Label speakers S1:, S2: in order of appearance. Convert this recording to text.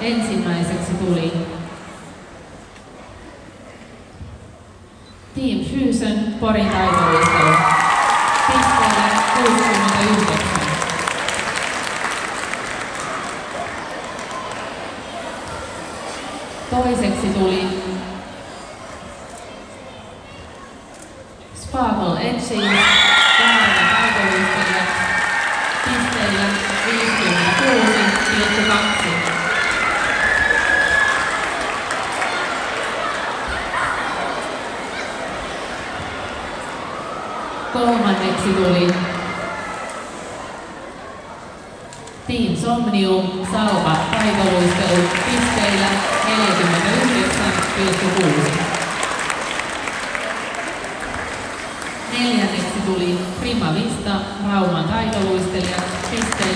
S1: ensimmäiseksi tuli Team Fusion Porin taitollistelu pisteellä 69. Toiseksi tuli Sparkle Edge, pisteellä 50. Kolmanneksi tuli Team Somnium Salpa taitoluistelu pisteillä 49,6. Neljänneksi tuli Prima Vista Rauman taitoluistelija pisteillä 43.